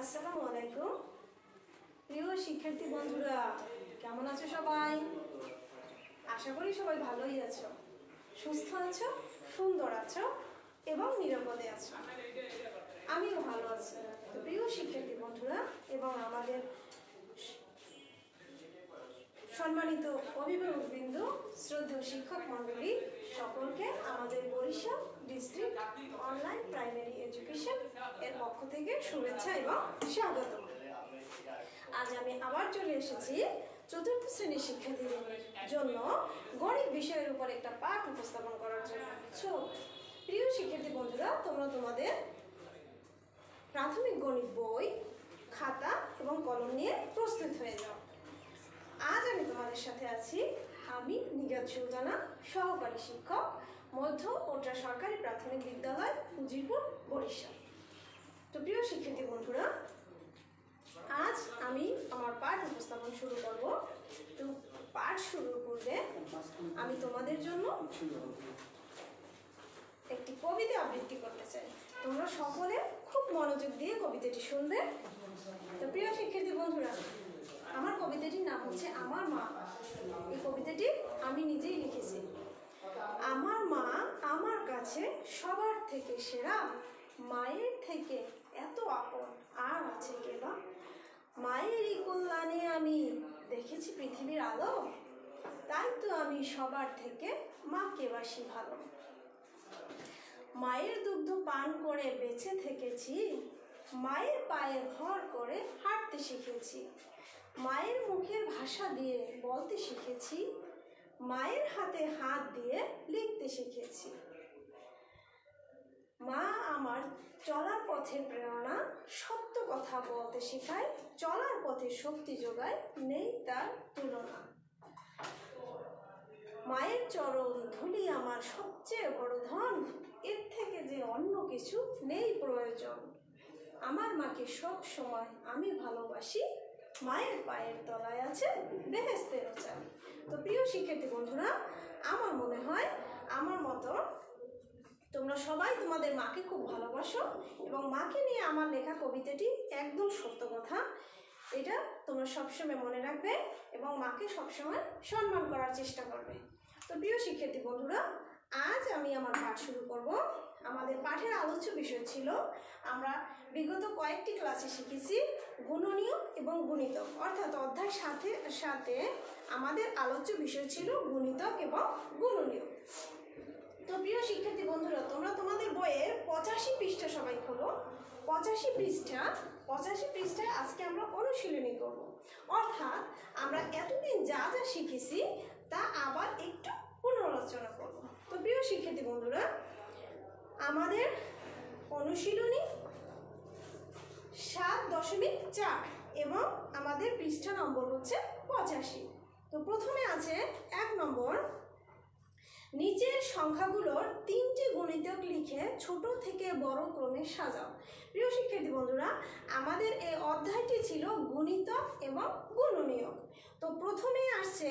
আসসালামু আলাইকুম। প্রিয় শিক্ষার্থী বন্ধুরা, কেমন আছো সবাই? আশা করি সবাই ভালোই আছো, সুস্থ আছো, সুন্দর আছো এবং নিরাপদে আছো। আমিও ভালো আছি। তো প্রিয় শিক্ষার্থী বন্ধুরা এবং আমাদের সম্মানিত অভিভাবকবৃন্দ, শ্রদ্ধেয় শিক্ষক মণ্ডলী, সকলকে আমাদের Barishal district online primary education এর পক্ষ থেকে শুভেচ্ছা এবং স্বাগত। আজ আমি আবার চলে এসেছি চতুর্থ শ্রেণির শিক্ষার্থীদের জন্য গণিত বিষয়ের উপর একটা পাঠ উপস্থাপন করার জন্য। সো প্রিয় শিক্ষার্থী বন্ধুরা, তোমরা তোমাদের প্রাথমিক গণিত বই, খাতা এবং কলম নিয়ে প্রস্তুত হয়ে যাও। আজ আমি তোমাদের সাথে আছি আমি নিগাত সুলতানা, সহকারী শিক্ষক মধ্য ওটা সরকারি প্রাথমিক বিদ্যালয়? উজিরপুর বরিশাল। তো প্রিয় শিক্ষার্থী বন্ধুরা, আজ আমি আমার পাঠ উপস্থাপন শুরু করব। তো পাঠ শুরুর পূর্বে আমি তোমাদের জন্য একটি কবিতা আবৃত্তি করতে চাই। তোমরা সকলে খুব মনোযোগ দিয়ে কবিতাটি শুনবে। তো প্রিয় শিক্ষার্থী বন্ধুরা, আমার কবিতাটির নাম হচ্ছে আমার মা। এই কবিতাটি আমি নিজেই লিখেছি। আমার মা আমার কাছে সবার থেকে সেরা, মায়ের থেকে এত আপন আর আছে কে বা? মায়েরই কল্যাণে আমি দেখেছি পৃথিবীর আলো, তাই তো আমি সবার থেকে মাকে বাসি ভালো। মায়ের দুগ্ধ পান করে বেঁচে থেকেছি, মায়ের পায়ে ভর করে হাঁটতে শিখেছি, মায়ের মুখের ভাষা দিয়ে বলতে শিখেছি মায়ের হাতে হাত দিয়ে লিখতে শিখেছি। মা আমার চলার পথে প্রেরণা, সত্য কথা বলতে শেখায়, চলার পথে শক্তি যোগায়, নেই তার তুলনা। মায়ের চরণ ধুলি আমার সবচেয়ে বড় ধন, এর থেকে যে অন্য কিছু নেই প্রয়োজন। আমার মাকে সব সময় আমি ভালোবাসি, মায়ের পায়ের তলায় আছে বেহেস্তের চাল তো প্রিয় শিক্ষার্থী বন্ধুরা, আমার মনে হয়, আমার মতো তোমরা সবাই তোমাদের মাকে খুব ভালোবাসো এবং মাকে নিয়ে আমার লেখা কবিতাটি একদম সত্য কথা। এটা তোমরা সবসময় মনে রাখবে এবং মাকে সবসময় সম্মান করার চেষ্টা করবে। তো প্রিয় শিক্ষার্থী বন্ধুরা আজ আমি আমার পাঠ শুরু করব। আমাদের পাঠের আলোচ্য বিষয় ছিল, আমরা বিগত কয়েকটি ক্লাসে শিখেছি গুণনীয় এবং গুণিতক। অর্থাৎ অধ্যায় সাথে সাথে আমাদের আলোচ্য বিষয় ছিল গুণিতক এবং গুণনীয় তো প্রিয় শিক্ষার্থী বন্ধুরা, তোমরা তোমাদের বইয়ের পঁচাশি পৃষ্ঠা সবাই খোলো। পঁচাশি পৃষ্ঠা, পঁচাশি পৃষ্ঠায় আজকে আমরা অনুশীলনী করব। অর্থাৎ আমরা এতদিন যা যা শিখেছি তা আবার একটু পুনরালোচনা করব। প্রিয় শিক্ষার্থী বন্ধুরা, আমাদের অনুশীলনী সাত দশমিক চার এবং আমাদের পৃষ্ঠা নম্বর হচ্ছে পঁচাশি। তো প্রথমে আছে এক নম্বর, নিচের সংখ্যাগুলোর তিনটি গুণিতক লিখে ছোট থেকে বড় ক্রমে সাজাও। প্রিয় শিক্ষার্থী বন্ধুরা, আমাদের এই অধ্যায়টি ছিল গুণিতক এবং গুণনীয়ক। তো প্রথমে আসছে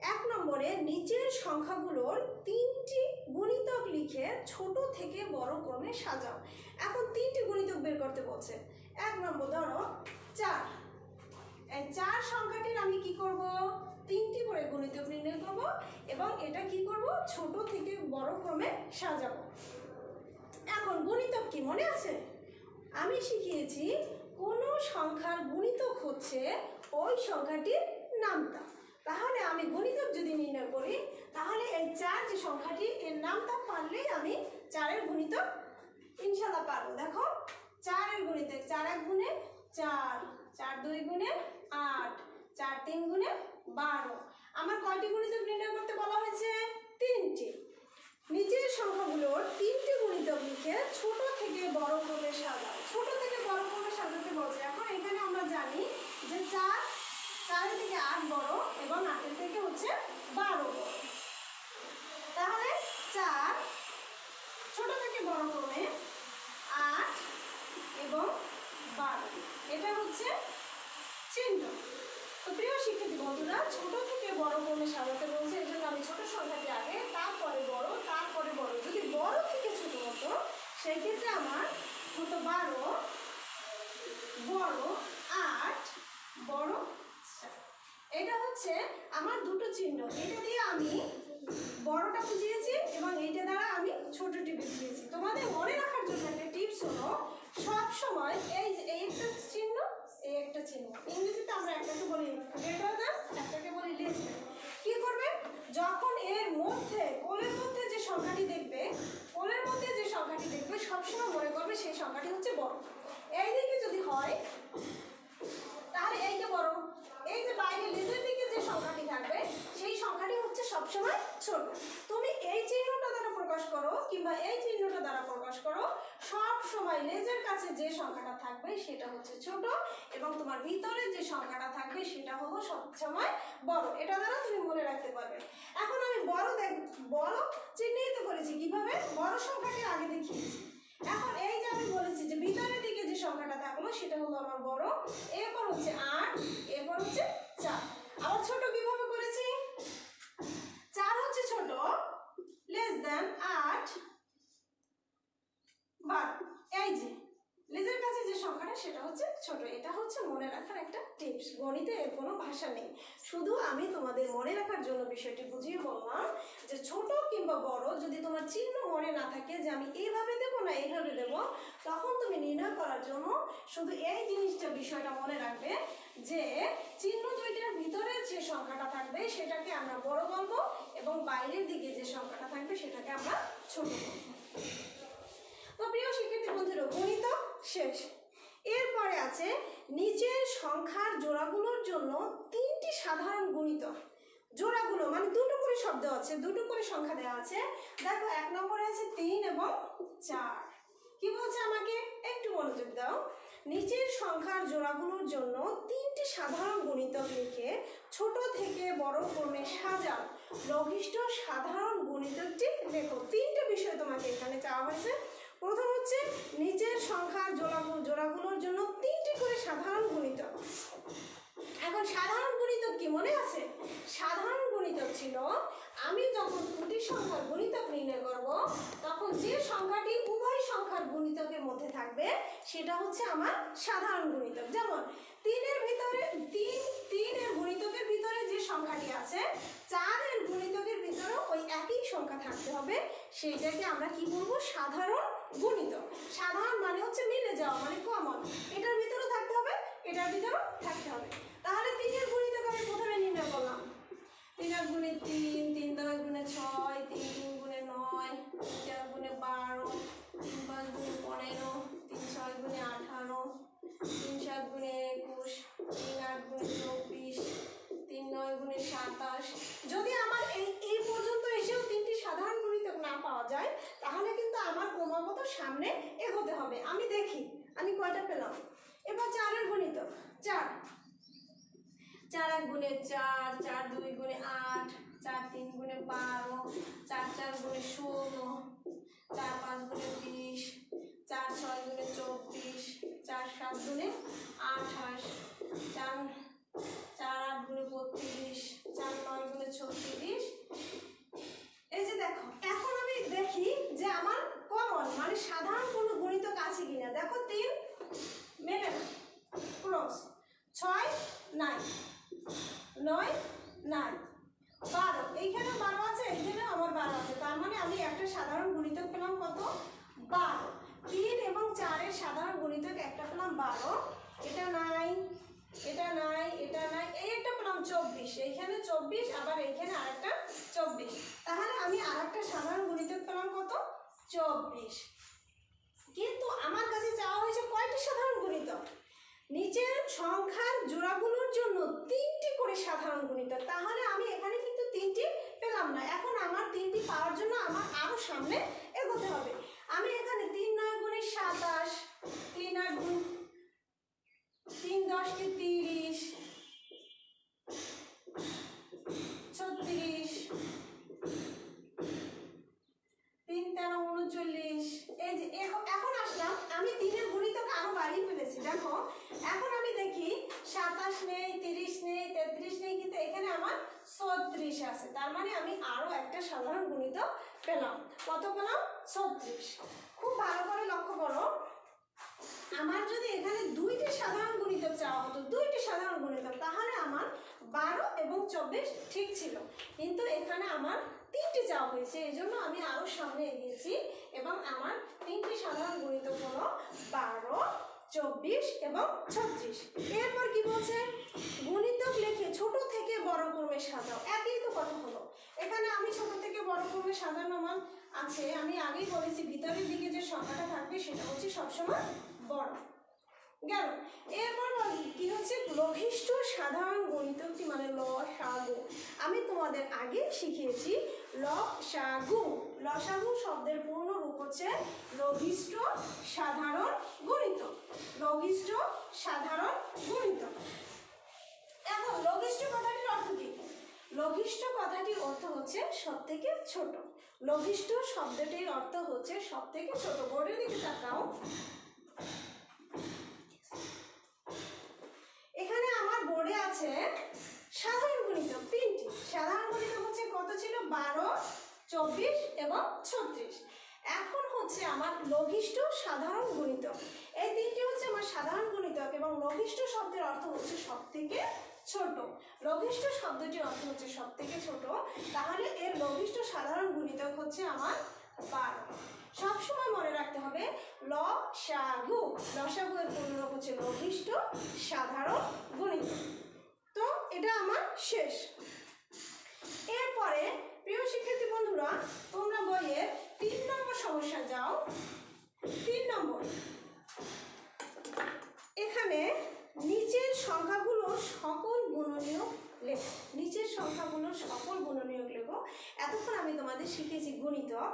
এক নম্বরে নিচের সংখ্যাগুলোর তিনটি গুণিতক লিখে ছোট থেকে বড় ক্রমে সাজাও। এখন তিনটি গুণিতক বের করতে বলছে। এক নম্বর ধরো, চার। চার সংখ্যাটির আমি কি করব? তিনটি করে গুণিতক নির্ণয় করব এবং এটা কি করব? ছোট থেকে বড় ক্রমে সাজাবো। এখন গুণিতক কি মনে আছে? আমি শিখিয়েছি, কোন সংখ্যার গুণিতক হচ্ছে ওই সংখ্যাটির নামটা তাহলে আমি গুণিতক যদি নির্ণয় করি, তাহলে এই চার যে সংখ্যাটি, এর নামটা পারলেই আমি চারের গুণিতক ইনশাল্লাহ পারব। দেখো, চারের গুণিতক চার এক গুণে চার চার দুই গুণে আট, চার তিন গুণে বারো। আমার কয়টি গুণিতক নির্ণয় করতে বলা হয়েছে? তিনটি। নিচের সংখ্যাগুলোর তিনটি গুণিতক লিখে ছোট থেকে বড় ক্রমে সাজাও ছোট থেকে বড় ক্রমে সাজাতে বলছে এখন এখানে আমরা জানি যে চার চারের থেকে আট বড় এবং আটের থেকে হচ্ছে বারো বড় তাহলে চার ছোট থেকে বড় ক্রমে আট এবং বারো এটা হচ্ছে চিহ্ন তো প্রিয় শিক্ষার্থী বন্ধুরা ছোট থেকে বড় ক্রমে সাজাতে বলছে এই জন্য আমি ছোট সংখ্যাটি আগে তারপরে বড় তারপরে বড় যদি বড় থেকে ছোট হতো সেই ক্ষেত্রে আমার হতো বারো চিহ্ন এটা দিয়ে আমি বড়টা বুঝিয়েছি এবং এইটা দ্বারা আমি ছোটটি বুঝিয়েছি তোমাদের মনে রাখার জন্য একটা টিপস হলো সব সময় এই যে এই একটা চিহ্ন এই একটা চিহ্ন ইংরেজিতে আমরা একটাকে বলি গ্রেটার দ্যান একটাকে বলি লেস কি করবে যখন এর মধ্যে কোলের মধ্যে যে সংখ্যাটি দেখবে কোলের মধ্যে যে সংখ্যাটি দেখবে সবসময় মনে করবে সেই সংখ্যাটি হচ্ছে বড় এই দিকে যদি হয় তাহলে এইটা বড় এই যে বাইরে লেজের দিকে যে সংখ্যাটি থাকবে সেই সংখ্যাটি হচ্ছে সবসময় ছোট তুমি এই চিহ্নটা দ্বারা প্রকাশ করো কিংবা এই চিহ্নটা দ্বারা প্রকাশ করো। সব সময় লেজের কাছে যে সংখ্যাটা থাকবে সেটা হচ্ছে ছোট এবং তোমার ভিতরে যে সংখ্যাটা থাকবে সেটা হলো সবসময় বড়। এটা দ্বারা তুমি মনে রাখতে পারবে। এখন আমি বড় দেখ, বড় চিহ্নিত করেছি কীভাবে? বড় আগে দেখিয়েছি। এখন এই যে আমি বলেছি যে ভিতরের দিকে যে সংখ্যাটা থাকল সেটা হলো আমার বড়। এরপর হচ্ছে আট, এরপর হচ্ছে চার। আবার ছোট কীভাবে করেছি? চার হচ্ছে ছোট লেস দেন আট বারো। এই যে, লেজের কাছে যে সংখ্যাটা, সেটা হচ্ছে ছোট। এটা হচ্ছে মনে রাখার একটা টিপস গণিতে এর কোনো ভাষা নেই। শুধু আমি তোমাদের মনে রাখার জন্য বিষয়টি বুঝিয়ে বললাম যে, ছোট কিংবা বড় যদি তোমার চিহ্ন মনে না থাকে যে, আমি এইভাবে দেবো না এইভাবে দেবো, তখন তুমি নির্ণয় করার জন্য শুধু এই জিনিসটা, বিষয়টা মনে রাখবে যে, চিহ্ন দুইটার ভিতরে যে সংখ্যাটা থাকবে, সেটাকে আমরা বড় বলব এবং বাইরের দিকে যে সংখ্যাটা থাকবে, সেটাকে আমরা ছোট বলব। বন্ধুরা গণিত শেষ। এরপরে আছে, নিচের সংখ্যার জোড়াগুলোর জন্য তিনটি সাধারণ গুণিতক জোড়াগুলো মানে দুটো করে শব্দ আছে, দুটো করে সংখ্যা দেওয়া আছে। দেখো, এক নম্বরে আছে তিন এবং চার। কি বলছে আমাকে? একটু মনোযোগ দাও। নিচের সংখ্যার জোড়াগুলোর জন্য তিনটি সাধারণ গুণিতক লিখে ছোট থেকে বড় ক্রমে সাজাও। লঘিষ্ঠ সাধারণ গুণিতকটি লেখো তিনটে বিষয় তোমাকে এখানে চাওয়া হয়েছে। প্রথম হচ্ছে নিচের সংখ্যার জোড়া জোড়াগুলোর জন্য তিনটি করে সাধারণ গুণিতক। এখন সাধারণ গুণিতক কি মনে আছে? সাধারণ গুণিতক ছিল, আমি যখন দুটি সংখ্যার গুণিতক নির্ণয় করব, তখন যে সংখ্যাটি উভয় সংখ্যার গুণিতকের মধ্যে থাকবে, সেটা হচ্ছে আমার সাধারণ গুণিতক। যেমন, তিনের ভিতরে, তিন, তিনের গুণিতকের ভিতরে যে সংখ্যাটি আছে, চারের গুণিতকের ভিতরেও ওই একই সংখ্যা থাকতে হবে। সেইটাকে আমরা কি বলব? সাধারণ গুণিতক সাধারণ মানে হচ্ছে মিলে যাওয়া মানে কমন এটার ভিতরেও থাকতে হবে, এটার ভিতরেও থাকতে হবে। তাহলে তিনের গুণিতক আমি প্রথমে নির্ণয় করলাম। তিন আর গুণে তিন তিন দশ গুণে ছয়, তিন গুণে নয় তিন চার গুণে বারো, তিন পাঁচ গুণে পনেরো, তিন ছয় গুণে আঠারো, তিন সাত গুণে একুশ, তিন আট গুণে চব্বিশ, তিন নয় গুণে সাতাশ। যদি আমার এই এই পর্যন্ত এসেও তিনটি সাধারণ গুণিতক না পাওয়া যায় আমার ক্রমাগত সামনে এগোতে হবে। আমি দেখি, আমি কয়টা পেলাম? এবার চারের গুণিতক চার। চার এক গুণে চার চার দুই গুণে আট, চার তিন গুণে বারো, চার চার গুণে ষোলো, চার পাঁচ গুণে বিশ, চার ছয় গুণে চব্বিশ, চার সাত গুণে আঠাশ, চার চার আট গুণে বত্রিশ, চার নয় গুণে ছত্রিশ। এই যে দেখো, এখন আমি দেখি যে আমার কমন মানে সাধারণ কোনো গণিতক আছে কিনা। দেখো, তিন, মেলে ক্রস। ছয়, নাই। নয়, নাই। বারো। এইখানে বারো আছে, এইখানে আমার বারো আছে। তার মানে আমি একটা সাধারণ গুণিতক পেলাম কত? বারো। তিন এবং চারের সাধারণ গুণিতক একটা পেলাম বারো। এটা নাই এটা নাই এটা নাই। এই একটা পেলাম চব্বিশ। এইখানে চব্বিশ, আবার এইখানে আরেকটা চব্বিশ। তাহলে আমি আরেকটা সাধারণ গুণিতক পেলাম কত? চব্বিশ। কিন্তু আমার কাছে চাওয়া হয়েছে কয়টি সাধারণ গুণিতক? নিচের সংখ্যার জোড়াগুলোর জন্য তিনটি করে সাধারণ গুণিতক। তাহলে আমি এখানে কিন্তু তিনটি পেলাম না। এখন আমার তিনটি পাওয়ার জন্য আমার আরও সামনে এগোতে হবে। আমি এখানে তিন নয় গুণে সাতাশ, তিন আট গুণ, তিন দশটি তিরিশ, ছত্রিশ তেরো উনচল্লিশ? এই যে এখন আসলাম, আমি তিনের গুণিতক আরও বাড়িয়ে ফেলেছি, দেখো। এখন আমি দেখি সাতাশ নেই, তিরিশ নেই, তেত্রিশ নেই, কিন্তু এখানে আমার ছত্রিশ আছে। তার মানে আমি আরও একটা সাধারণ গুণিতক পেলাম। কত পেলাম? ছত্রিশ। খুব ভালো করে লক্ষ্য করো। আমার যদি এখানে দুইটি সাধারণ গুণিতক চাওয়া হতো, দুইটি সাধারণ গুণিতক তাহলে আমার বারো এবং চব্বিশ ঠিক ছিল। কিন্তু এখানে আমার তিনটি চাওয়া হয়েছে, এই জন্য আমি আরও সামনে এগিয়েছি এবং আমার তিনটি সাধারণ গণিত হলো বারো, চব্বিশ এবং ছত্রিশ। এরপর কি বলছে? গণিতক লিখে ছোট থেকে বড় ক্রমে সাজাও। একই তো কথা হলো। এখানে আমি ছোট থেকে বড় ক্রমে সাজানো মান আছে। আমি আগেই বলেছি, ভিতরের দিকে যে সংখ্যাটা থাকবে সেটা হচ্ছে সবসময় বড়। গেল। এরপর কি হচ্ছে? লঘিষ্ঠ সাধারণ গণিতকটি মানে ল সাগু। আমি তোমাদের আগে শিখিয়েছি ল সাগু। লসাগু শব্দের পূর্ণ রূপ হচ্ছে লঘিষ্ঠ সাধারণ গণিত। লঘিষ্ঠ সাধারণ গণিত। এখন লঘিষ্ঠ কথাটির অর্থ কি? লঘিষ্ঠ কথাটির অর্থ হচ্ছে সব থেকে ছোট। লঘিষ্ঠ শব্দটির অর্থ হচ্ছে সব থেকে ছোট। বোর্ডের দিকে তাকাও এখানে আমার আছে? সাধারণ গণিতক তিনটি। সাধারণ গণিতক হচ্ছে কত ছিল? বারো, চব্বিশ এবং ছত্রিশ। এখন হচ্ছে আমার লঘিষ্ঠ সাধারণ গণিতক এই তিনটি হচ্ছে আমার সাধারণ গণিতক এবং লঘিষ্ঠ শব্দের অর্থ হচ্ছে সব থেকে ছোট। লঘিষ্ঠ শব্দটির অর্থ হচ্ছে সব থেকে ছোট। তাহলে এর লঘিষ্ঠ সাধারণ গুণিতক হচ্ছে আমার বারো। সবসময় মনে রাখতে হবে ল সাগু লসাগু এর পূর্ণরূপ হচ্ছে লঘিষ্ঠ, সাধারণ, গণিত। তো এটা আমার শেষ। এরপরে, প্রিয় শিক্ষার্থী বন্ধুরা, তোমরা বইয়ের তিন নম্বর সমস্যা যাও। তিন নম্বর। এখানে নিচের সংখ্যাগুলো সকল গুণনীয় লেখো। নিচের সংখ্যাগুলো সকল গুণনীয় লেখো। এতক্ষণ আমি তোমাদের শিখেছি গুণিতক।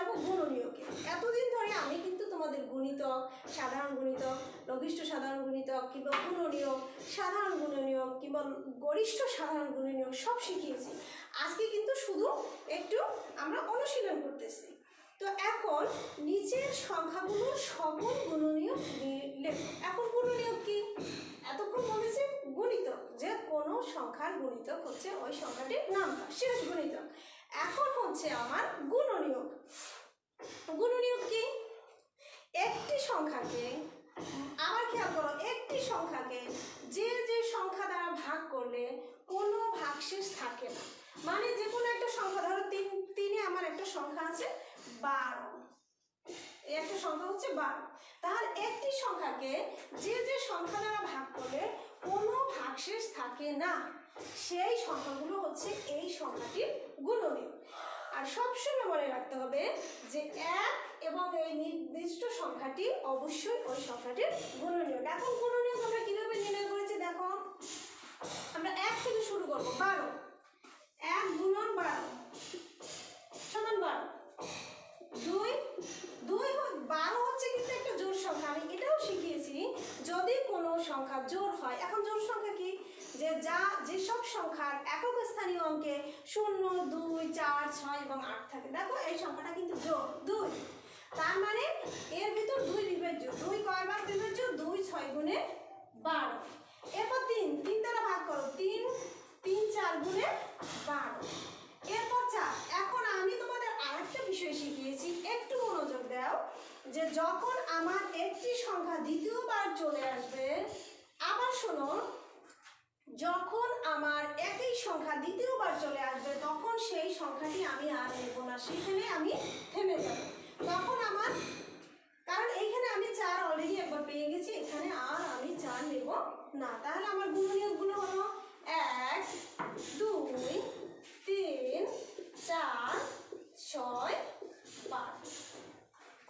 যাব গুণনীয়কে। এতদিন ধরে আমি কিন্তু তোমাদের গুণিতক, সাধারণ গুণিতক লঘিষ্ঠ সাধারণ গুণিতক কিংবা গুণনীয় সাধারণ গুণনীয় কিংবা গরিষ্ঠ সাধারণ গুণনীয় সব শিখিয়েছি। আজকে কিন্তু শুধু একটু আমরা অনুশীলন করতেছি। তো এখন নিচের সংখ্যাগুলো সকল গুণনীয় লেখো এখন গুণনীয় কি? এতক্ষণ বলেছি গুণিতক, যে কোনো সংখ্যার গুণিতক হচ্ছে ওই সংখ্যাটির নামটা, শেষ গুণিতক। এখন হচ্ছে আমার গুণনীয়ক। গুণনীয়ক কি? একটি সংখ্যাকে আবার খেয়াল করো, একটি সংখ্যাকে যে যে সংখ্যা দ্বারা ভাগ করলে কোনো ভাগশেষ থাকে না। মানে যে কোনো একটা সংখ্যা, ধরো তিন, তিনে আমার একটা সংখ্যা আছে বারো। একটা সংখ্যা হচ্ছে বারো। তাহলে একটি সংখ্যাকে যে যে সংখ্যা দ্বারা ভাগ করলে কোনো ভাগশেষ থাকে না। সেই সংখ্যাগুলো হচ্ছে এই সংখ্যাটির গুণনীয়। আর সবসময় মনে রাখতে হবে যে এক এবং এই নির্দিষ্ট সংখ্যাটি অবশ্যই ওই সংখ্যাটির গুণনীয়। এখন গুণনীয় আমরা কীভাবে নির্ণয় করেছি? দেখো, আমরা এক থেকে শুরু করব, বারো। এক গুণন বারো, সমান বারো। দুই দুই বারো হচ্ছে কিন্তু একটা জোর সংখ্যা। আমি এটাও শিখিয়েছি, যদি কোনো সংখ্যা জোর হয়, এখন জোর সংখ্যা কি? যে যা যেসব সংখ্যার একক স্থানীয় অঙ্কে শূন্য, দুই, চার, ছয় এবং আট থাকে। দেখো, এই সংখ্যাটা কিন্তু জোর, দুই। তার মানে এর ভিতর দুই বিভাজ্য দুই কয়বার বিভাজ্য দুই, ছয় গুণে বারো। এরপর তিন তিন দ্বারা ভাগ করো। তিন তিন, চার গুণে বারো। এরপর চার। এখন আমি তোমাদের আরেকটা বিষয় শিখিয়েছি, একটু মনোযোগ দাও যে যখন আমার একটি সংখ্যা দ্বিতীয়বার চলে আসবে, আবার শোনো, যখন আমার একই সংখ্যা দ্বিতীয়বার চলে আসবে, তখন সেই সংখ্যাটি আমি আর নেব না, সেখানে আমি থেমে যাব। তখন আমার, কারণ এইখানে আমি চার অলরেডি একবার পেয়ে গেছি, এখানে আর আমি চার নেব না। তাহলে আমার গুণনীয়কগুলো হলো এক, দুই, তিন, চার ছয় পাঁচ।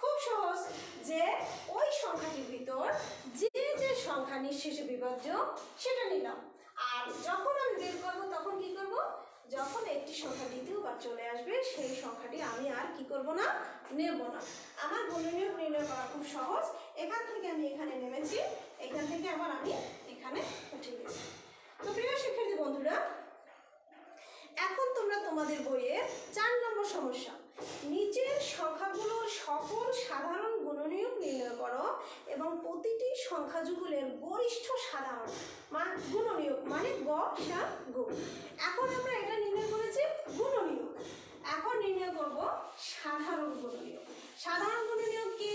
খুব সহজ যে ওই সংখ্যাটির ভিতর যে যে সংখ্যা নিঃশেষে বিভাজ্য সেটা নিলাম। আর যখন আমি বের করব, তখন কি করব? যখন একটি সংখ্যা দ্বিতীয়বার চলে আসবে, সেই সংখ্যাটি আমি আর কি করব না? নেব না। আমার গুণনীয় নির্ণয় করা খুব সহজ। এখান থেকে আমি এখানে নেমেছি। এখান থেকে আবার আমি এখানে উঠে গেছি। তো প্রিয় শিক্ষার্থী বন্ধুরা এখন তোমরা তোমাদের বইয়ের চার নম্বর সমস্যা। নিচের সংখ্যাগুলোর সকল সাধারণ গুণনীয়ক নির্ণয় করো এবং প্রতিটি সংখ্যা যুগলের গরিষ্ঠ সাধারণ মান গুণনীয়ক মানে গ, সা, গু। এখন আমরা এটা নির্ণয় করেছি গুণনীয়ক। এখন নির্ণয় করব সাধারণ গুণনীয়ক। সাধারণ গুণনীয়ক কি?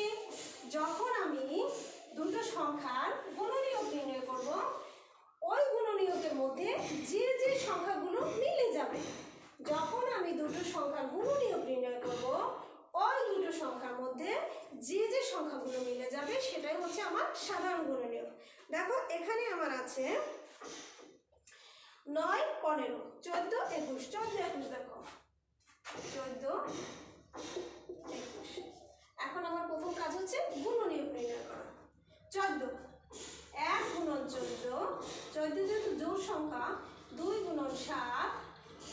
যখন আমি দুটো সংখ্যার ওই গুণনীয়কের মধ্যে যে যে সংখ্যাগুলো মিলে যাবে। যখন আমি দুটো সংখ্যার গুণনীয়ক নির্ণয় করব, ওই দুটো সংখ্যার মধ্যে যে যে সংখ্যাগুলো মিলে যাবে, সেটাই হচ্ছে আমার সাধারণ গুণনীয়ক। দেখো, এখানে আমার আছে নয়, পনেরো, চোদ্দ, একুশ। চোদ্দ, একুশ, দেখো। চোদ্দ এখন আমার প্রথম কাজ হচ্ছে গুণনীয়ক নির্ণয় করা। চোদ্দ এক গুণন চোদ্দ চোদ্দ যেহেতু জোর সংখ্যা, দুই গুণন সাত,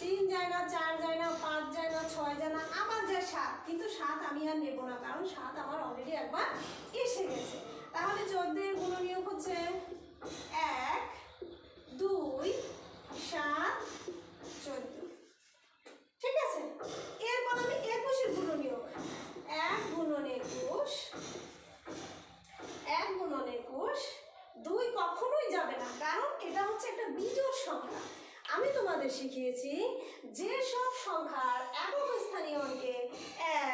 তিন যায় না চার যায় না পাঁচ যায় না ছয় যায় না আবার যায় সাত, কিন্তু সাত আমি আর নেব না, কারণ সাত আমার অলরেডি একবার এসে গেছে। তাহলে চোদ্দের গুণনীয়ক হচ্ছে এক, দুই, সাত, চোদ্দ। ঠিক আছে? এরপর আমি একুশের গুণনীয়ক। এক গুণন একুশ, এক গুণন একুশ দুই কখনোই যাবে না, কারণ এটা হচ্ছে একটা বিজোড় সংখ্যা। আমি তোমাদের শিখিয়েছি যে সব সংখ্যার একক স্থানীয় অঙ্কে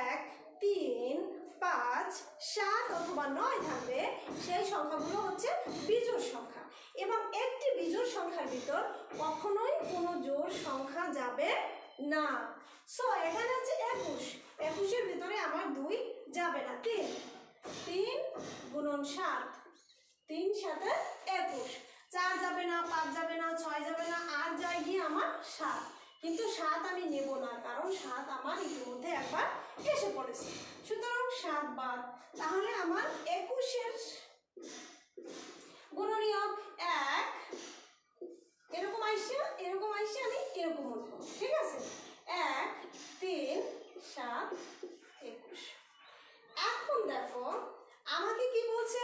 এক, তিন, পাঁচ, সাত অথবা নয় থাকবে, সেই সংখ্যাগুলো হচ্ছে বিজোড় সংখ্যা। এবং একটি বিজোড় সংখ্যার ভিতর কখনোই কোনো জোর সংখ্যা যাবে না। সো এখানে হচ্ছে একুশ। একুশের ভিতরে আমার দুই যাবে না। তিন তিন গুণন সাত তিন সাথে একুশ। চার যাবে না, পাঁচ যাবে না, ছয় যাবে না, আর যায় গিয়ে আমার সাত। কিন্তু সাত আমি নেব না, কারণ সাত আমার ইতিমধ্যে একবার এসে পড়েছে। সুতরাং সাত বাদ। তাহলে আমার একুশের গুণনীয়ক এক, এরকম আইসে এরকম আইসে আমি এরকম উঠবো ঠিক আছে? এক, তিন, সাত, একুশ। এখন দেখো আমাকে কি বলছে?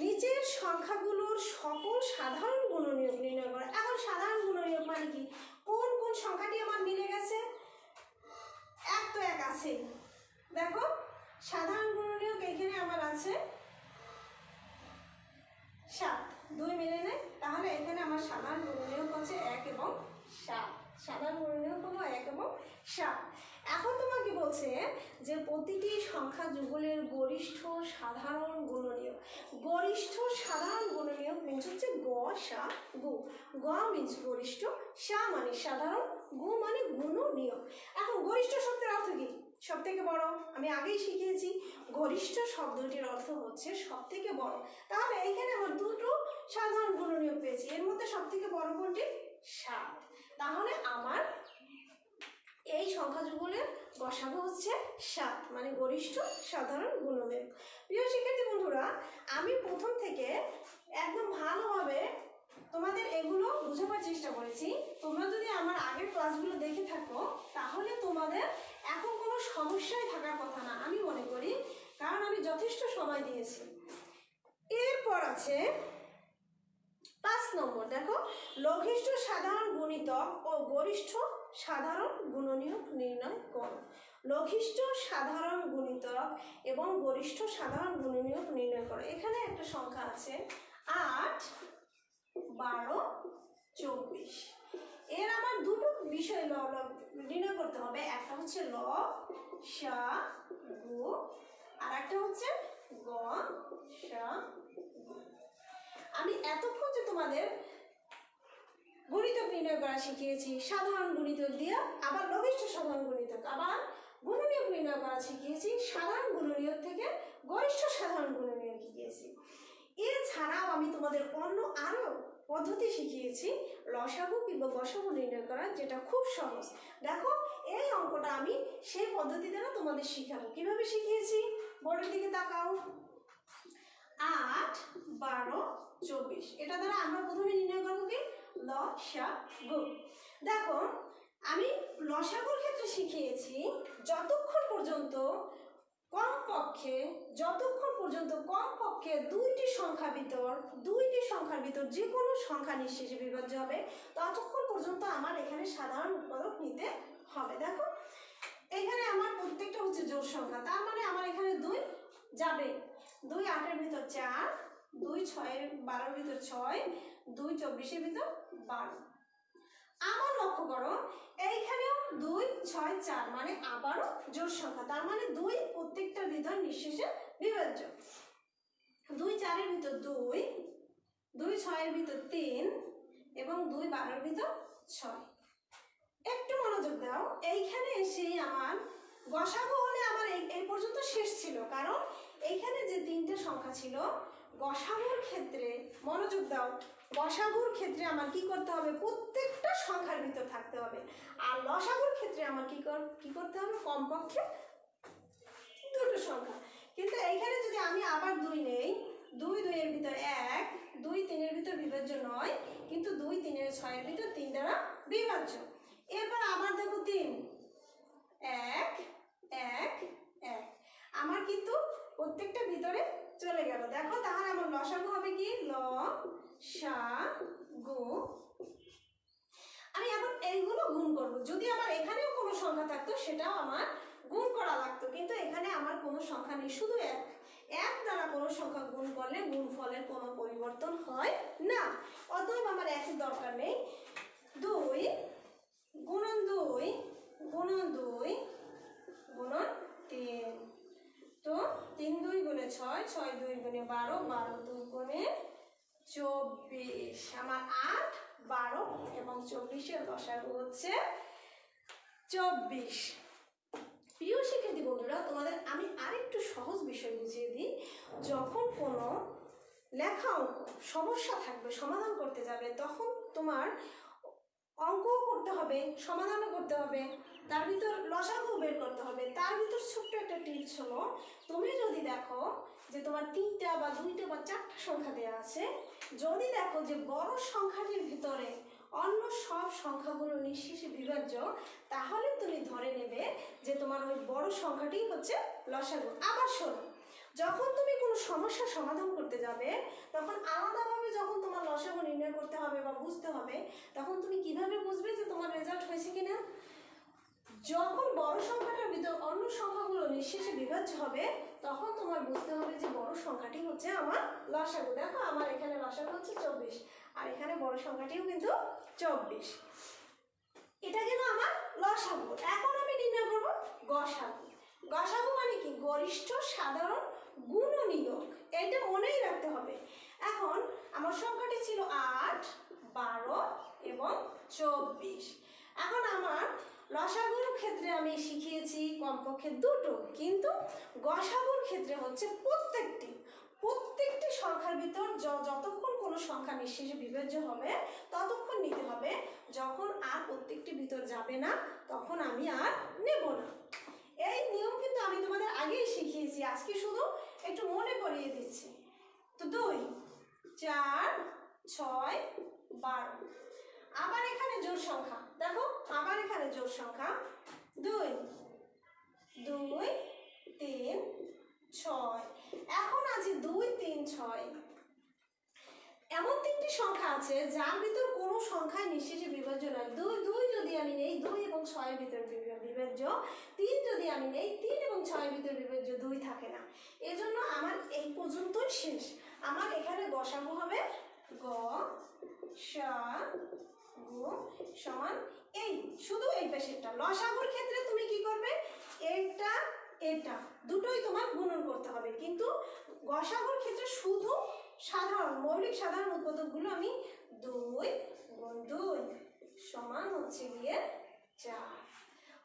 নিচের সংখ্যাগুলোর সকল সাধারণ গুণনীয়ক নির্ণয় করা। এখন সাধারণ গুণনীয়ক মানে কি? কোন কোন সংখ্যাটি আমার মিলে গেছে? এক তো এক আছে। দেখো, সাধারণ গুণনীয়ক এখানে আমার আছে সাত। দুই মিলে নেই? তাহলে এখানে আমার সাধারণ গুণনীয়ক হচ্ছে এক এবং সাধারণ গুণনীয়ক হলো এক এবং সাত এখন তোমাকে বলছে যে প্রতিটি সংখ্যা যুগলের গরিষ্ঠ সাধারণ গুণনীয়ক। গরিষ্ঠ সাধারণ গুণনীয়ক মিনস হচ্ছে গ, সা, গু। গ মিনস গরিষ্ঠ, সা মানে সাধারণ, গু মানে গুণনীয়ক। এখন গরিষ্ঠ শব্দের অর্থ কি? সব থেকে বড়, আমি আগেই শিখিয়েছি, গরিষ্ঠ শব্দটির অর্থ হচ্ছে সব থেকে বড়। তাহলে এইখানে আমার দুটো সাধারণ গুণনীয়ক পেয়েছি। এর মধ্যে সব থেকে বড় কোনটি? সাত তাহলে আমার এই সংখ্যা যুগলের গসাগু হচ্ছে সাত মানে গরিষ্ঠ সাধারণ গুণনীয়ক প্রিয় শিক্ষার্থী বন্ধুরা, আমি প্রথম থেকে একদম ভালোভাবে তোমাদের এগুলো বোঝাবার চেষ্টা করেছি। তোমরা যদি আমার আগের ক্লাসগুলো দেখে থাকো, তাহলে তোমাদের এখন কোনো সমস্যাই থাকার কথা না, আমি মনে করি। কারণ আমি যথেষ্ট সময় দিয়েছি। এরপর আছে পাঁচ নম্বর, দেখো, লঘিষ্ঠ সাধারণ গুণিতক ও গরিষ্ঠ সাধারণ গুণনীয়ক নির্ণয় করো। লঘিষ্ঠ সাধারণ গুণিতক এবং গরিষ্ঠ সাধারণ গুণনীয়ক নির্ণয় করো। এখানে একটা সংখ্যা আছে আট, বারো, চব্বিশ। এর আমার দুটো বিষয় ল নির্ণয় করতে হবে। একটা হচ্ছে ল সা, গু আর একটা হচ্ছে গ, সা, গু। আমি এতক্ষণ যে তোমাদের গণিতক নির্ণয় করা শিখিয়েছি, সাধারণ গণিতক দিয়ে, আবার লঘিষ্ঠ সাধারণ গণিতক আবার গুণনীয়ক নির্ণয় করা শিখিয়েছি, সাধারণ গুণনীয়ক থেকে গরিষ্ঠ সাধারণ গুণনীয়ক শিখিয়েছি। এছাড়াও আমি তোমাদের অন্য আরও পদ্ধতি শিখিয়েছি, লসাগু কিংবা গসাগু নির্ণয় করা যেটা খুব সহজ। দেখো, এই অঙ্কটা আমি সেই পদ্ধতিতে না তোমাদের শিখাবো। কীভাবে শিখিয়েছি? বোর্ডের দিকে তাকাও। আট, বারো, চব্বিশ। এটা দ্বারা আমরা প্রথমে নির্ণয় করব কি? লসাগু। দেখো, আমি লসাগুর ক্ষেত্রে শিখিয়েছি, যতক্ষণ পর্যন্ত কমপক্ষে, যতক্ষণ পর্যন্ত কমপক্ষে দুইটি সংখ্যা ভিতর, দুইটি সংখ্যার ভিতর যে কোনো সংখ্যা নিঃশেষে বিভাজ্য হবে, ততক্ষণ পর্যন্ত আমার এখানে সাধারণ উৎপাদক নিতে হবে। দেখো, এখানে আমার প্রত্যেকটা হচ্ছে জোর সংখ্যা। তার মানে আমার এখানে দুই যাবে দুই আটের ভিতর চার, দুই ছয়ের বারোর ভিতর ছয়, দুই চব্বিশের ভিতর বারো। আমার লক্ষ্য করো, এইখানেও দুই, ছয়, চার মানে আবারও জোর সংখ্যা। তার মানে দুই প্রত্যেকটার ভিতর নিঃশেষে বিভাজ্য। দুই চারের ভিতর দুই দুই ছয়ের ভিতর তিন এবং দুই বারোর ভিতর ছয়। একটু মনোযোগ দাও। এইখানে এসেই আমার গসাগু হলে আমার এই পর্যন্ত শেষ ছিল। কারণ এইখানে যে তিনটে সংখ্যা ছিল, গসাগুর ক্ষেত্রে মনোযোগ দাও। গসাগুর ক্ষেত্রে আমার কি করতে হবে? প্রত্যেকটা সংখ্যার ভিতর থাকতে হবে। আর লসাগুর ক্ষেত্রে আমার কি কি করতে হবে? কমপক্ষে দুটো সংখ্যা। কিন্তু এইখানে যদি আমি আবার দুই নেই, দুই দুইয়ের ভিতর এক, দুই তিনের ভিতর বিভাজ্য নয়, কিন্তু দুই তিনের ছয়ের ভিতর তিন দ্বারা বিভাজ্য। এরপর আবার দেখো তিন এক এক এক আমার কিন্তু প্রত্যেকটা ভিতরে চলে গেল। দেখো, তাহলে আমার লসাগু হবে কি? ল সা, গু। আমি এখন এইগুলো গুণ করব। যদি আমার এখানেও কোনো সংখ্যা থাকতো, সেটাও আমার গুণ করা লাগতো। কিন্তু এখানে আমার কোনো সংখ্যা নেই। শুধু এক। এক দ্বারা কোনো সংখ্যা গুণ করলে গুণ ফলের কোনো পরিবর্তন হয় না। অতএব আমার একই দরকার নেই। দুই গুণন দুই গুণন দুই, গুণন তিন। তো তিন দুই গুণে ছয় ছয় দুই গুণে বারো বারো দুই গুণে চব্বিশ। আমার আট, বারো এবং চব্বিশের দশাগু হচ্ছে চব্বিশ। প্রিয় শিক্ষার্থী বন্ধুরা, তোমাদের আমি আরেকটু সহজ বিষয় বুঝিয়ে দিই। যখন কোনো লেখা অঙ্ক, সমস্যা থাকবে, সমাধান করতে যাবে, তখন তোমার অঙ্কও করতে হবে, সমাধানও করতে হবে, তার ভিতর লসাগু বের করতে হবে, তার ভিতর ছোট্ট একটা টিপস হলো, তুমি যদি দেখো যে তোমার তিনটা বা দুইটা বা চারটা সংখ্যা দেওয়া আছে, যদি দেখো যে বড় সংখ্যাটির ভিতরে অন্য সব সংখ্যাগুলো নিঃশেষে বিভাজ্য, তাহলে তুমি ধরে নেবে যে তোমার ওই বড় সংখ্যাটি হচ্ছে লসাগু। আবার শোনো, যখন তুমি কোনো সমস্যা সমাধান করতে যাবে, তখন আলাদাভাবে যখন তোমার লসাগু নির্ণয় করতে হবে বা বুঝতে হবে, তখন তুমি কীভাবে বুঝবে যে তোমার রেজাল্ট হয়েছে কিনা? যখন বড় সংখ্যাটার ভিতর অন্য সংখ্যাগুলো নিঃশেষে বিভাজ্য হবে, তখন তোমার বুঝতে হবে যে বড় সংখ্যাটি হচ্ছে আমার লসাগু। দেখো, আমার এখানে লসাগু হচ্ছে চব্বিশ, আর এখানে বড় সংখ্যাটিও কিন্তু চব্বিশ। এটা গেল আমার লসাগু। এখন আমি নির্ণয় করব গসাগু। গসাগু মানে কি? গরিষ্ঠ, সাধারণ, গুণনীয়ক। এটা মনেই রাখতে হবে। এখন আমার সংখ্যাটি ছিল আট, বারো এবং চব্বিশ। এখন আমার লসাগুর ক্ষেত্রে আমি শিখিয়েছি কমপক্ষে দুটো, কিন্তু গসাগুর ক্ষেত্রে হচ্ছে প্রত্যেকটি। প্রত্যেকটি সংখ্যার ভিতর যতক্ষণ কোনো সংখ্যা নিঃশেষে বিভাজ্য হবে, ততক্ষণ নিতে হবে। যখন আর প্রত্যেকটি ভিতর যাবে না, তখন আমি আর নেব না। এই নিয়ম কিন্তু আমি তোমাদের আগেই শিখিয়েছি। আজকে শুধু একটু মনে করিয়ে দিচ্ছি। তো দুই চার, ছয়, বারো। আবার এখানে জোর সংখ্যা। দেখো, আবার এখানে জোর সংখ্যা। দুই দুই, তিন, ছয়। এখন আছে দুই, তিন, ছয়। এমন তিনটি সংখ্যা আছে, যার ভিতর কোনো সংখ্যায় নিঃশেষে বিভাজন হয় দুই আমি নেই দুই এবং ছয়ের ভিতর বিভা- বিভাজ্য তিন যদি আমি নেই, তিন এবং ছয়ের ভিতর বিভাজ্য দুই থাকে না। এজন্য আমার এই পর্যন্তই শেষ। আমার এখানে গসাগু হবে গ সা গু সমান এই। শুধু এই পাশেরটা। লসাগুর ক্ষেত্রে তুমি কি করবে? এটা এটা। দুটোই তোমার গুণন করতে হবে। কিন্তু গসাগুর ক্ষেত্রে শুধু সাধারণ, মৌলিক সাধারণ উৎপাদকগুলো আমি দুই গুণ দুই। সমান হচ্ছে গিয়ে চার।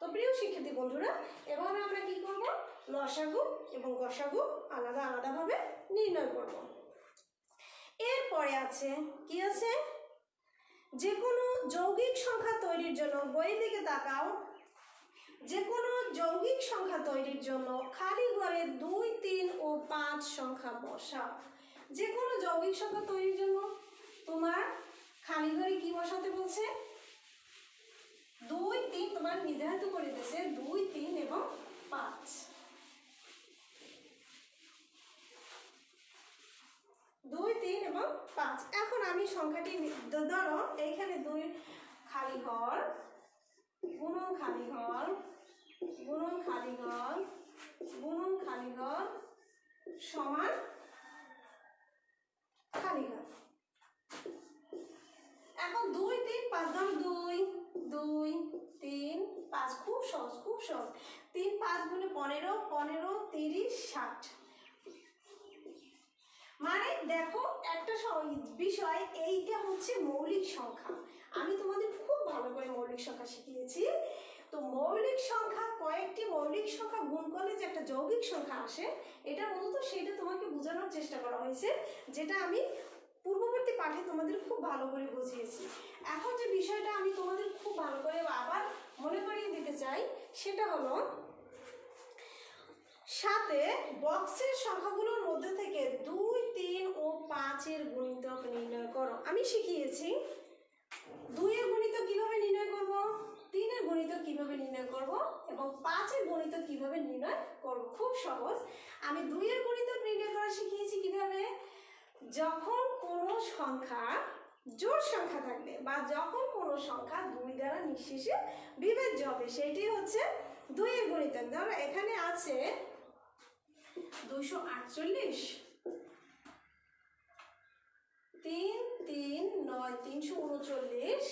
তো প্রিয় শিক্ষার্থী বন্ধুরা এভাবে আমরা কি করব? লসাগু এবং গসাগু আলাদা আলাদাভাবে নির্ণয় করব। এরপরে আছে, কি আছে? যে কোনো যৌগিক সংখ্যা তৈরির জন্য বইয়ের দিকে তাকাও। যে কোনো যৌগিক সংখ্যা তৈরির জন্য খালি ঘরে দুই, তিন ও পাঁচ সংখ্যা বসাও। যে কোনো যৌগিক সংখ্যা তৈরির জন্য তোমার খালি ঘরে কি বসাতে বলছে? দুই তিন তোমার নির্ধারিত করে দিয়েছে, দুই তিন এবং পাঁচ। দুই তিন এবং পাঁচ। এখন আমি সংখ্যাটি ধরো, এইখানে দুই খালি ঘর গুণন খালি ঘর গুণন খালি ঘর গুণন খালি ঘর সমান খালি ঘর এখন দুই তিন পাঁচ, ধরো দুই। দুই, তিন, পাঁচ, খুব সহজ খুব সহজ। তিন, পাঁচ গুণে পনেরো পনেরো, তিরিশ, ষাট। মানে দেখো, একটা বিষয়, এইটা হচ্ছে মৌলিক সংখ্যা। আমি তোমাদের খুব ভালো করে মৌলিক সংখ্যা শিখিয়েছি। তো মৌলিক সংখ্যা, কয়েকটি মৌলিক সংখ্যা গুণ করলে যে একটা যৌগিক সংখ্যা আসে, এটা মূলত সেটা তোমাকে বোঝানোর চেষ্টা করা হয়েছে, যেটা আমি পাঠে তোমাদের খুব ভালো করে বুঝিয়েছি। এখন যে বিষয়টা আমি তোমাদের খুব ভালো করে আবার মনে করিয়ে দিতে চাই, সেটা হলো সাথে বক্সের সংখ্যাগুলোর মধ্যে থেকে দুই, তিন ও পাঁচের গুণিতক নির্ণয় করো। আমি শিখিয়েছি, দুইয়ের গণিত কীভাবে নির্ণয় করব, তিনের গণিত কীভাবে নির্ণয় করব এবং পাঁচের গণিত কীভাবে নির্ণয় করব। খুব সহজ। আমি দুইয়ের গণিত নির্ণয় করা শিখিয়েছি কীভাবে? যখন কোনো সংখ্যা, জোড় সংখ্যা থাকবে বা যখন কোনো সংখ্যা দুই দ্বারা নিঃশেষে বিভাজ্য হবে সেটি হচ্ছে দুইয়ের গণিত ধরো এখানে আছে দুশো আটচল্লিশ। তিন তিন, নয়, তিনশো উনচল্লিশ।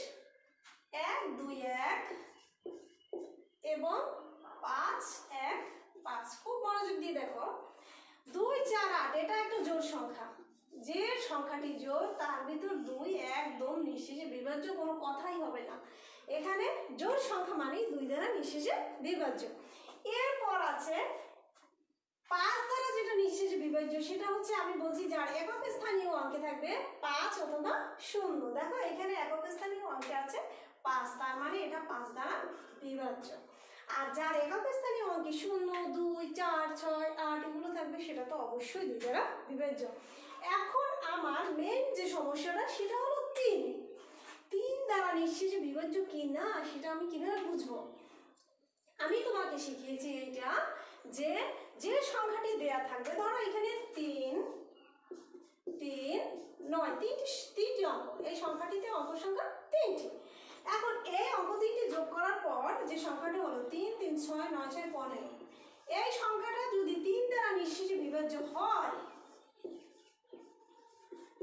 এক, দুই, এক। এবং পাঁচ, এক, পাঁচ। খুব মনোযোগ দিয়ে দেখো। দুই, চার, আট, এটা একটা জোড় সংখ্যা। যে সংখ্যাটি জোড় তার ভিতর দুই একদম নিঃশেষে বিভাজ্য, কোনো কথাই হবে না। এখানে জোড় সংখ্যা মানেই দুই দ্বারা নিঃশেষে বিভাজ্য। এরপর আছে, পাঁচ দ্বারা যেটা নিঃশেষে বিভাজ্য, সেটা হচ্ছে আমি বলছি যার একক স্থানীয় অঙ্কে থাকবে পাঁচ অথবা শূন্য। দেখো, এখানে একক স্থানীয় অঙ্কে আছে পাঁচ, তার মানে এটা পাঁচ দ্বারা বিভাজ্য। আর যার একক স্থানীয় অঙ্কে শূন্য, দুই, চার, ছয়, আট এগুলো থাকবে, সেটা তো অবশ্যই দুই দ্বারা বিভাজ্য। এখন আমার মেন যে সমস্যাটা, সেটা হলো তিন। তিন দ্বারা নিঃশেষে বিভাজ্য কি না, সেটা আমি কীভাবে বুঝব? আমি তোমাকে শিখিয়েছি এটা যে যে সংখ্যাটি দেয়া থাকবে, ধরো এখানে তিন তিন, নয়, তিনটি তিনটি অঙ্ক। এই সংখ্যাটিতে অঙ্ক সংখ্যা তিনটি। এখন এই অঙ্ক তিনটি যোগ করার পর যে সংখ্যাটি হলো তিন তিন, ছয়, নয়, ছয়, পনেরো, এই সংখ্যাটা যদি তিন দ্বারা নিঃশেষে বিভাজ্য হয়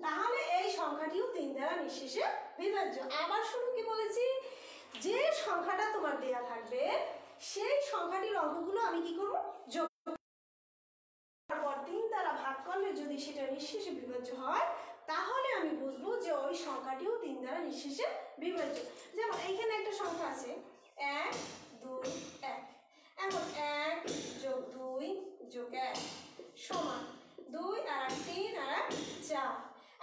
তাহলে এই সংখ্যাটিও তিন দ্বারা নিঃশেষে বিভাজ্য। আবার শুরু কি বলেছি? যে সংখ্যাটা তোমার দেয়া থাকবে, সেই সংখ্যাটির অঙ্কগুলো আমি কি করব? যোগ তারপর তিন দ্বারা ভাগ করলে যদি সেটা নিঃশেষে বিভাজ্য হয়, তাহলে আমি বুঝব যে ওই সংখ্যাটিও তিন দ্বারা নিঃশেষে বিভাজ্য। যেমন এইখানে একটা সংখ্যা আছে, এক, দুই, এক। এখন এক যোগ দুই যোগ এক সমান দুই আর এক তিন আর এক চার।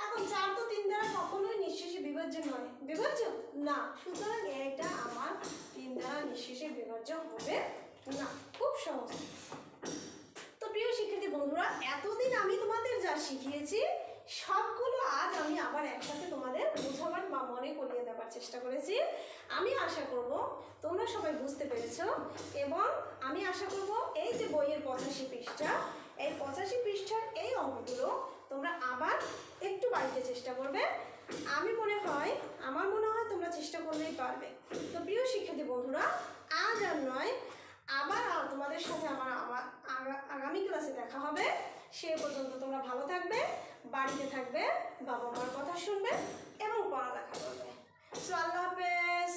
এখন চার তো তিন দ্বারা কখনোই নিঃশেষে বিভাজ্য নয়। বিভাজ্য? না, সুতরাং এটা আমার তিন দ্বারা নিঃশেষে বিভাজ্য হবে না। খুব সহজ। তো প্রিয় শিক্ষার্থী বন্ধুরা, এতদিন আমি তোমাদের যা শিখিয়েছি, সবগুলো আজ আমি আবার একসাথে তোমাদের বোঝাবার বা মনে করিয়ে দেওয়ার চেষ্টা করেছি। আমি আশা করব তোমরা সবাই বুঝতে পেরেছ এবং আমি আশা করব এই যে বইয়ের পঁচাশি পৃষ্ঠা, এই পঁচাশি পৃষ্ঠার এই অঙ্কগুলো তোমরা আবার একটু বাড়িতে চেষ্টা করবে। আমি মনে হয়, আমার মনে হয় তোমরা চেষ্টা করলেই পারবে। তো প্রিয় শিক্ষার্থী বন্ধুরা, আজ আর নয়, আবার তোমাদের সাথে আমার আগামী ক্লাসে দেখা হবে। সে পর্যন্ত তোমরা ভালো থাকবে, বাড়িতে থাকবে বাবা মার কথা শুনবে এবং পড়ালেখা করবে। সো আল্লাহ হাফেজ।